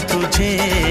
तुझे